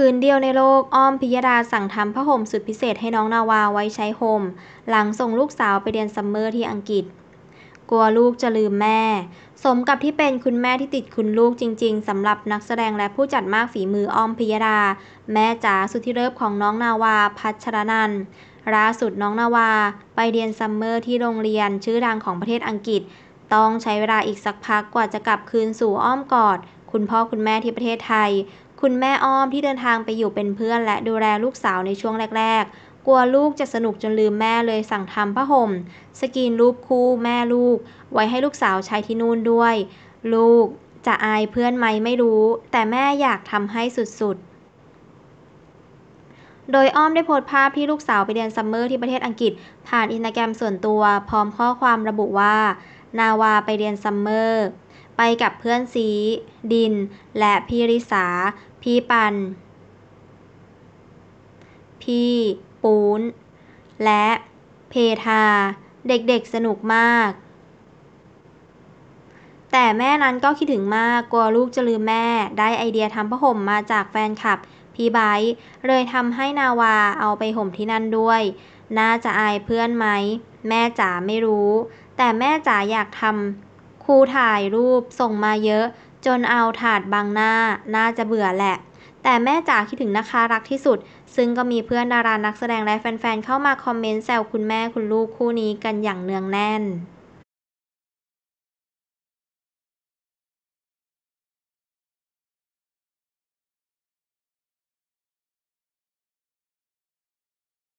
ผืนเดียวในโลกอ้อมพิยดาสั่งทำผ้าห่มสุดพิเศษให้น้องนาวาไว้ใช้ห่ม หลังส่งลูกสาวไปเรียนซัมเมอร์ที่อังกฤษ กลัวลูกจะลืมแม่ สมกับที่เป็นคุณแม่ที่ติดคุณลูกจริง ๆสำหรับนักแสดงและผู้จัดมากฝีมืออ้อมพิยดา แม่จ๋าสุดที่เลิฟของน้องนาวาพัชรนันท์ล่าสุดน้องนาวา ไปเรียนซัมเมอร์ที่โรงเรียนชื่อดังของประเทศอังกฤษ ต้องใช้เวลาอีกสักพักกว่าจะกลับคืนสู่อ้อมกอด คุณพ่อคุณแม่ที่ประเทศไทย คุณแม่อ้อมที่เดินทางไปอยู่เป็นเพื่อนและดูแลลูกสาวในช่วงแรก ๆ กลัวลูกจะสนุกจนลืมแม่เลยสั่งทำผ้าห่ม สกรีนรูปคู่แม่ลูก ไว้ให้ลูกสาวใช้ที่นู่นด้วย ลูกจะอายเพื่อนไหมไม่รู้ แต่แม่อยากทำให้สุด ๆโดยอ้อมได้โพสต์ภาพที่ลูกสาวไปเรียนซัมเมอร์ที่ประเทศอังกฤษ ผ่านอินสตาแกรมส่วนตัว พร้อมข้อความระบุว่า นาวาไปเรียนซัมเมอร์ ไปกับเพื่อนซีดิน และพี่ริสาพี่ปัน พี่ปูน และเพทา เด็กๆสนุกมาก แต่แม่นั้นก็คิดถึงมาก กลัวลูกจะลืมแม่ ได้ไอเดียทำผ้าห่มมาจากแฟนคลับ พี่ไบร์เลยทำให้นาวาเอาไปห่มที่นั่นด้วย น่าจะอายเพื่อนไหม แม่จ๋าไม่รู้ แต่แม่จ๋าอยากทำ ครูถ่ายรูปส่งมาเยอะ จนเอาถาดบังหน้า น่าจะเบื่อแหละ แต่แม่จ๋าคิดถึงนะคะรักที่สุด ซึ่งก็มีเพื่อนดารานักแสดงและแฟนๆเข้ามาคอมเมนต์แซวคุณแม่คุณลูกคู่นี้กันอย่างเนืองแน่น